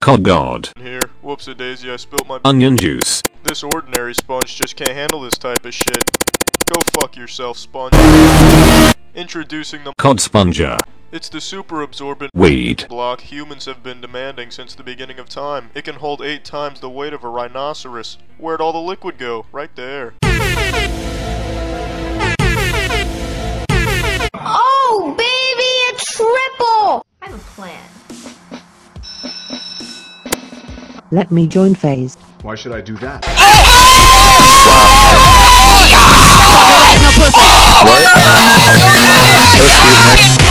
Cod God. Here, whoops a daisy, I spilt my. Onion juice. This ordinary sponge just can't handle this type of shit. Go fuck yourself, sponge. Introducing the. Cod sponger. It's the super absorbent Weed. block humans have been demanding since the beginning of time. It can hold eight times the weight of a rhinoceros. Where'd all the liquid go? Right there. Let me join phase. Why should I do that? What?